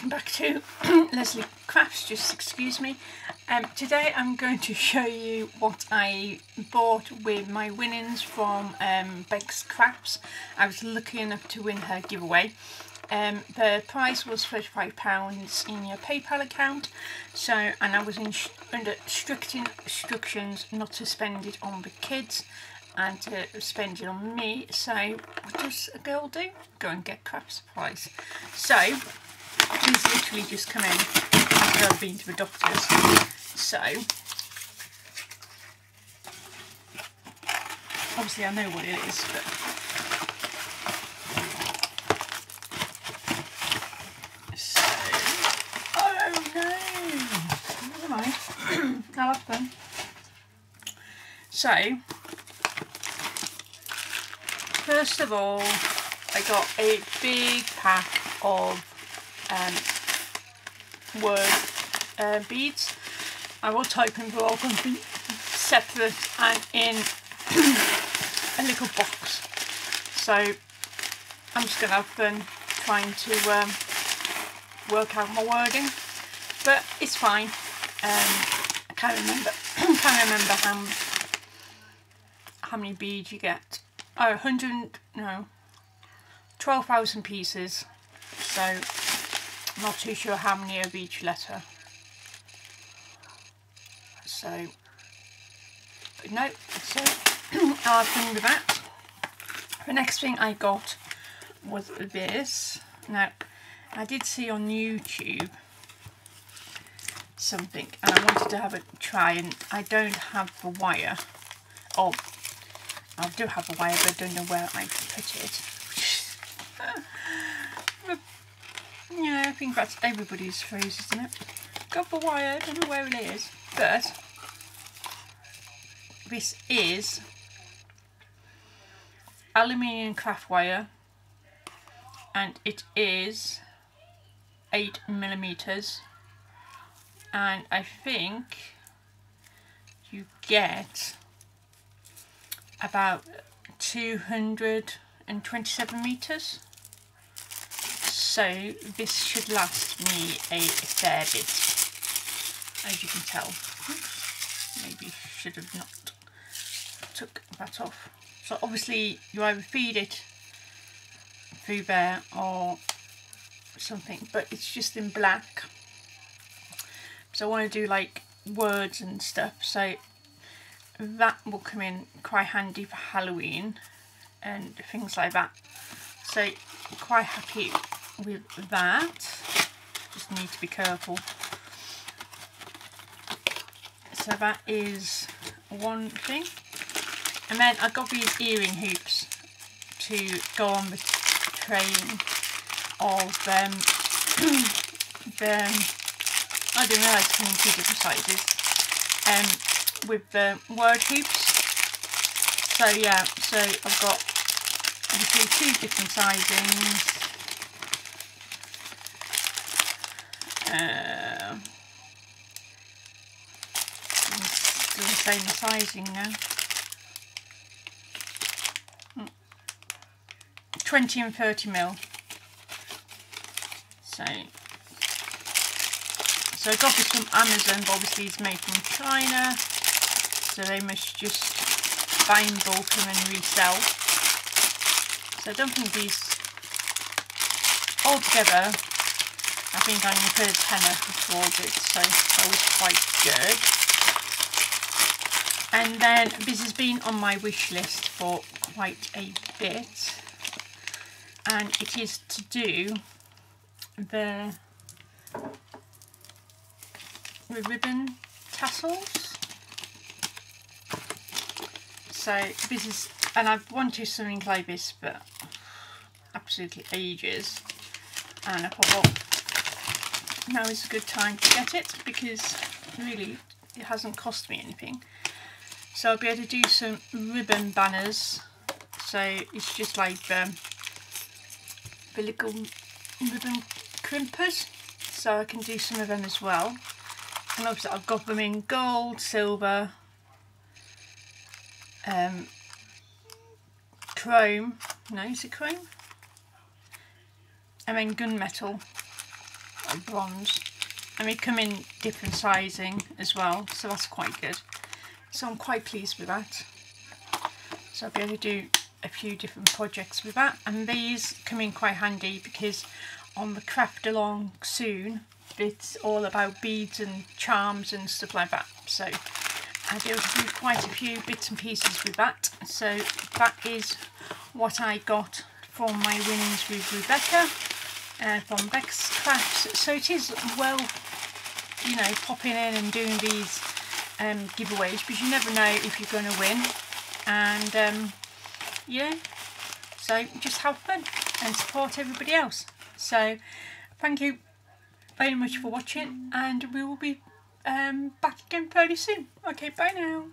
welcome back to Lesley Crafts, just excuse me. Um, today I'm going to show you what I bought with my winnings from um, Bex Crafts. I was lucky enough to win her giveaway. Um, the price was £35 in your PayPal account, so and I was in, under strict instructions not to spend it on the kids and to spend it on me. So what does a girl do? Go and get craft supplies. So he's literally just come in after I've been to the doctor's. So obviously I know what it is, but so oh no, never mind. I'll have them. So first of all, I got a big pack of um, word uh, beads. I will type in for all going to be separate and in a little box. So I'm just going to have fun trying to um, work out my wording, but it's fine. Um, I can't remember. can't remember how how many beads you get. Oh, 100, no, 12,000 pieces. So, not too sure how many of each letter. So, no, so I'll have with that. The next thing I got was this. Now, I did see on YouTube something and I wanted to have a try and I don't have the wire. Oh, I do have a wire but I don't know where I put it. yeah, I think that's everybody's phrase, isn't it? The wire, I don't know where it is. But this is aluminium craft wire and it is 8 millimeters and I think you get about 227 meters so this should last me a fair bit. As you can tell. Oops, maybe should have not took that off. So obviously you either feed it through there or something but it's just in black. So I want to do like words and stuff. So that will come in quite handy for Halloween and things like that. So quite happy with that. Just need to be careful. So that is one thing. And then I got these earring hoops to go on the train of um, the I didn't realise it came in two different sizes. Um, with the word hoops. So yeah, so I've got obviously two different sizings. Uh, still the same sizing now. Hmm. 20 and 30 mil. So, so I got this from Amazon, but obviously it's made from China so they must just buy in bulk and then resell. So I don't think these altogether I think I only paid a tenner towards it, so that was quite good. And then this has been on my wish list for quite a bit and it is to do the ribbon tassels so this is, and I've wanted something like this for absolutely ages. And I thought, well, now is a good time to get it because really it hasn't cost me anything. So I'll be able to do some ribbon banners. So it's just like um, the little ribbon crimpers. So I can do some of them as well. And obviously I've got them in gold, silver, um, chrome, no is it chrome? And then gunmetal. A bronze. And they come in different sizing as well so that's quite good. So I'm quite pleased with that. So I'll be able to do a few different projects with that. And these come in quite handy because on the craft along soon it's all about beads and charms and stuff like that. So I'll be able to do quite a few bits and pieces with that. So that is what I got from my winnings with Rebecca uh, from Bex Crafts. So it is well you know popping in and doing these um, giveaways because you never know if you're going to win. And um, yeah so just have fun and support everybody else. So thank you very much for watching and we will be um, back again fairly soon. Okay bye now